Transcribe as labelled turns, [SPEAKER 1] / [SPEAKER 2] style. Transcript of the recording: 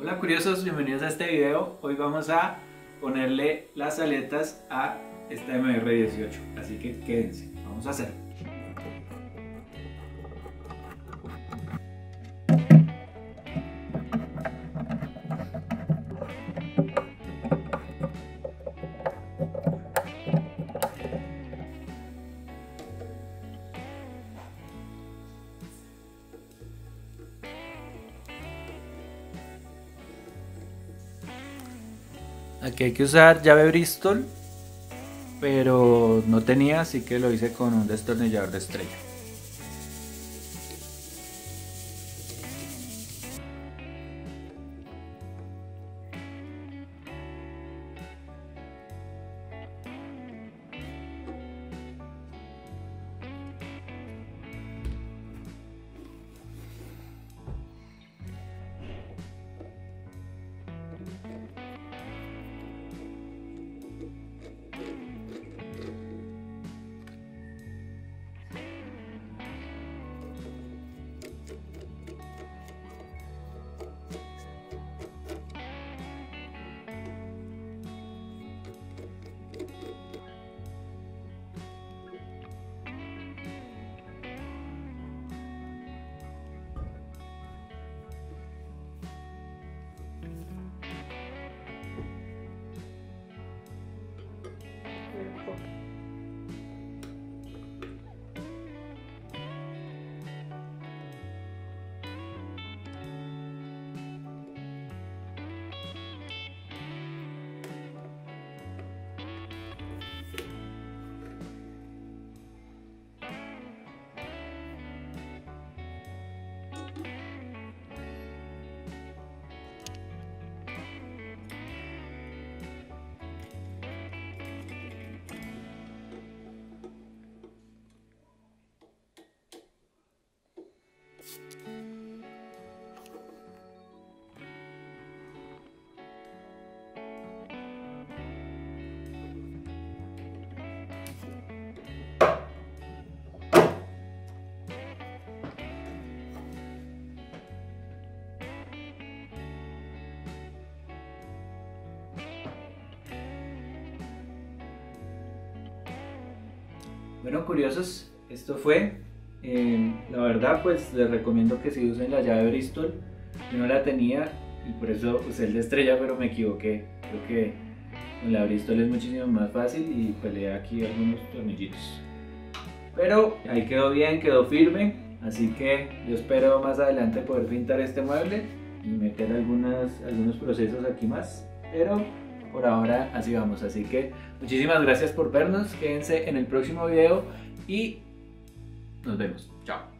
[SPEAKER 1] Hola curiosos, bienvenidos a este video. Hoy vamos a ponerle las aletas a esta MR18, así que quédense, vamos a hacerlo. Aquí hay que usar llave Bristol, pero no tenía, así que lo hice con un destornillador de estrella. Bueno, curiosos, esto fue. Eh, la verdad, pues les recomiendo que si usen la llave Bristol. Yo no la tenía y por eso usé el de estrella, pero me equivoqué. Creo que con la Bristol es muchísimo más fácil y peleé aquí algunos tornillitos. Pero ahí quedó bien, quedó firme. Así que yo espero más adelante poder pintar este mueble y meter algunas, algunos procesos aquí más. Pero por ahora así vamos. Así que muchísimas gracias por vernos. Quédense en el próximo video y nos vemos. Chao.